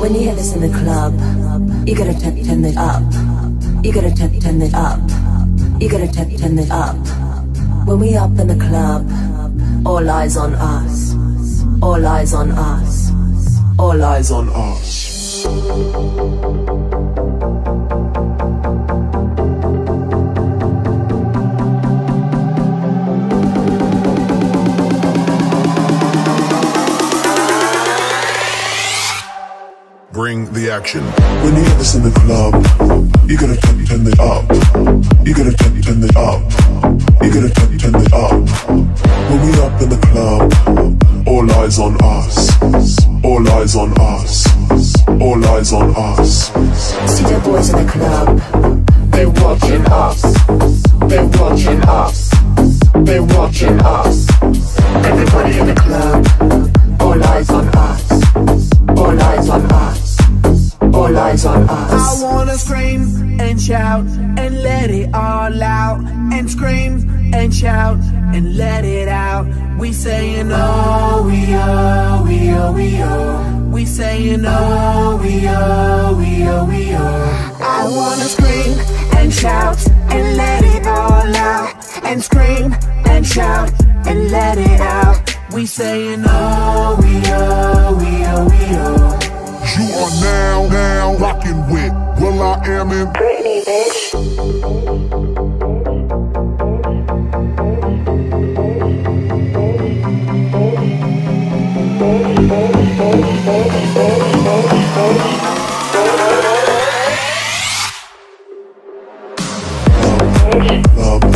When you hear this in the club, you gotta turn, turn it up. You gotta turn, turn it up. You gotta turn, turn it up. When we up in the club, all eyes on us. All eyes on us. All eyes on us. Bring the action. When you hear this in the club, you gotta turn, turn it up. You gotta turn, turn it up. You gotta turn, turn it up. When we up in the club, all eyes on us. All eyes on us. All eyes on us. See the boys in the club, They're watching us. They're watching us. They're watching us. Everybody in the club, On I wanna scream and shout and let it all out and scream and shout and let it out. We saying oh we oh we oh we oh. We saying oh we oh we oh we oh. I wanna scream and shout and let it all out and scream and shout and let it out. We saying oh we oh we oh we oh. You are now, will.i.am Britney, bitch. Club.